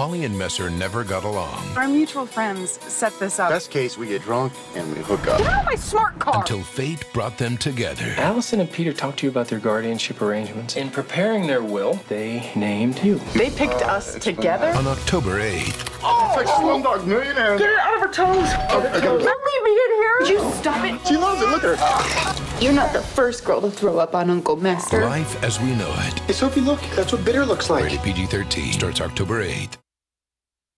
Holly and Messer never got along Our mutual friends set this up. Best case, we get drunk and we hook up. Get out of my smart car. until fate brought them together. Allison and Peter talked to you about their guardianship arrangements. In preparing their will, they named you. They picked us uh, together. On October 8th, It's like Slumdog Millionaire. Get it out of her toes. Don't leave me in here. Would you stop it? She loves it. Look at her. You're not the first girl to throw up on Uncle Messer. life as we know it. Hey, Sophie, look. That's what bitter looks like. Rated PG 13 starts October 8th.